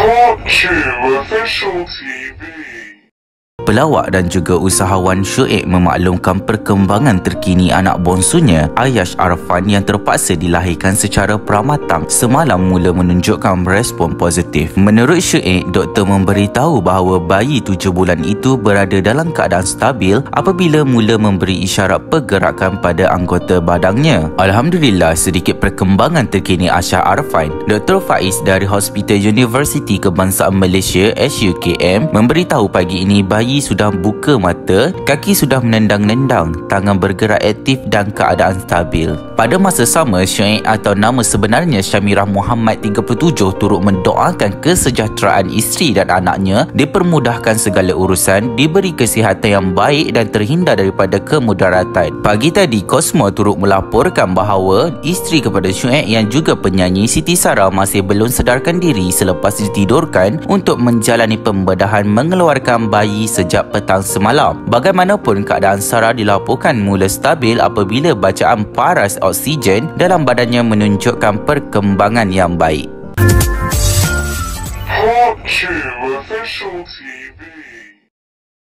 Watch to Official TV. Pelawak dan juga usahawan Syuib memaklumkan perkembangan terkini anak bonsunya Ayash Arfan yang terpaksa dilahirkan secara pramatang semalam mula menunjukkan respon positif. Menurut Syuib, doktor memberitahu bahawa bayi tujuh bulan itu berada dalam keadaan stabil apabila mula memberi isyarat pergerakan pada anggota badangnya. Alhamdulillah, sedikit perkembangan terkini Aisyah Arfan. Dr. Faiz dari Hospital University Kebangsaan Malaysia SUKM memberitahu pagi ini bayi sudah buka mata, kaki sudah menendang-nendang, tangan bergerak aktif dan keadaan stabil. Pada masa sama, Syuib atau nama sebenarnya Syamirah Muhammad 37 turut mendoakan kesejahteraan isteri dan anaknya dipermudahkan segala urusan, diberi kesihatan yang baik dan terhindar daripada kemudaratan. Pagi tadi, Cosmo turut melaporkan bahawa isteri kepada Syuib yang juga penyanyi Siti Sarah masih belum sedarkan diri selepas ditidurkan untuk menjalani pembedahan mengeluarkan bayi sejak petang semalam. Bagaimanapun keadaan Sarah dilaporkan mula stabil apabila bacaan paras oksigen dalam badannya menunjukkan perkembangan yang baik. Hot Q Official TV.